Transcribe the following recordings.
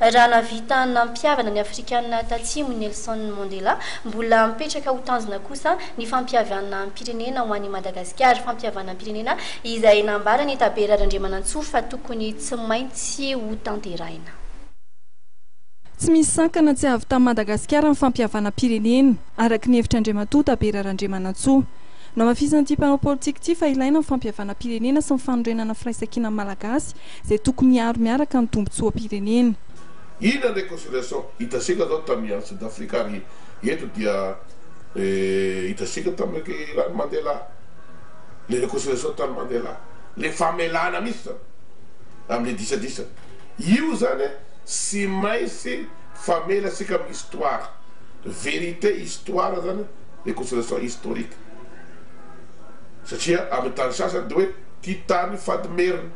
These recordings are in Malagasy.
Raha nahavita nampihavana ny Afrikana Tatsimo i Nelson Mandela, mbola mipetraka ho tanjona kosa ny fampihavanam-pirenena ho an'i Madagasikara, fampihavanam-pirenena izay nambaran'i Tabera Randriamanantsoa fa tokony tsy maintsy ho tanterahina. Tsy misy sakana tsy avy tamin'i Madagasikara ny fampihavanam-pirenena, araka ny hevitr'Andriamatoa Tabera Randriamanantsoa. Namafisin'ity mpanao politika ity fa ilaina ny fampihavanam-pirenena sy ny fanorenana ny firaisankinan'ny Malagasy izay tokony hiaro miaraka ny tombotsoam-pirenena. Inona ny reconciliation hitasika zao tany any Sud Africa ary eto dia hitasika tamin'ny rani Mandela? Le reconciliation tany Mandela, le famelana mihitsy zany amle disadisa io zany tsy maintsy famela sika amin'ny histoire, vérité histoire zany reconciliation historique satria amin'ny tany sasany de hoe ty tany fady merina.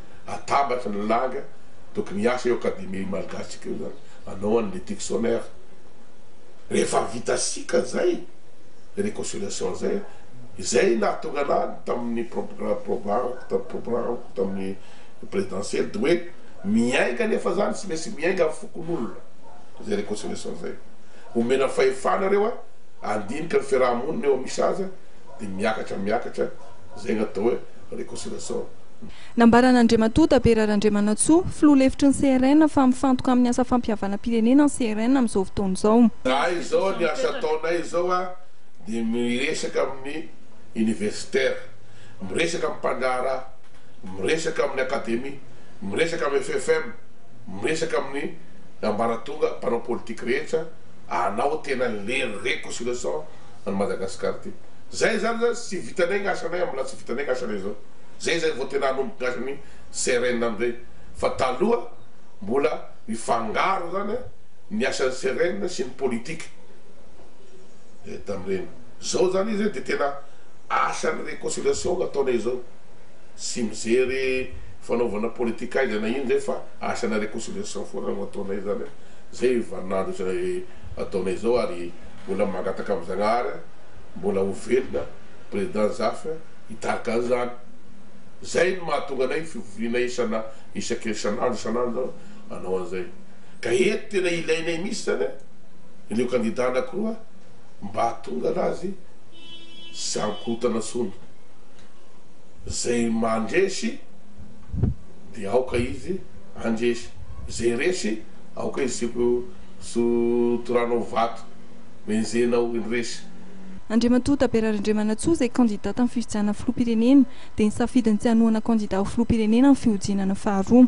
atabatry ny langa tokony hiasa eo Academie Malgache-tsika eo zany anao any le dictionnaire rehefa vita sika zay reconciliation zay izay nahatonga anah tamin'ny programme programme programme tamin'ny présidentielle de hoe miainga nefa zany tsy maintsy miainga amin'ny fokonolona zay reconciliation zay omena fahefana reo a andinika ny fiarahamonina eo misy aza de miakatra miakatra zay natao hoe réconciliation. Nambaran'Andriamatoa Tabera Randriamanantsoa, filoha lefitry ny CRN fa mifantoka amin'ny asa fampihavanam-pirenena ny CRN amin'izao fotoana izao. Raha izao ny asa ataonay izao dia miresaka amin'ny universitaires, miresaka amin'ny mpandraharaha, miresaka amin'ny academie, miresaka amin'ny FFM, miresaka amin'ny ambaratonga, mpanao politique rehetra hanao tena le réconciliation. any Madagascar ty zay zany zany tsy vitanay ny asanay ary mbola tsy vitanay ny asanay zao zay zay vao tena hanomboka ny asan'ny CRN amizay fa taloha mbola mifangaro zany ny asan'ny CRN sy ny politique zay tamreny zao zany izy de tena asan'ny reconciliation no ataonay zao tsy mijery fanaovana politique aiza na ino zay fa asana reconciliation foana no ataonay zany zay vaninandro zay ataonay zao ary Mbola mangataka am Zagnahary a mbola ho velona président Zaf hitarika an zany. Zay no mahatonga anay fivoriana isana isaka isanandro isanandro anao an zay. Ka eto tena ilainay mihitsy zany a ireo candidat anakiroa mba tonga la azy zankorotana sony. Zay mandresy de aoka izy handresy. Zay resy aoka izy Zo toranao vato menzena o indresy. Andriamatoa Tabera Randriamanantsoa izay kandida tamin'ny fifidianana filoham-pirenena dia nisafidy ny tsy hanohana kandida ho filoham-pirenena amin'ny fihodinana faharoa.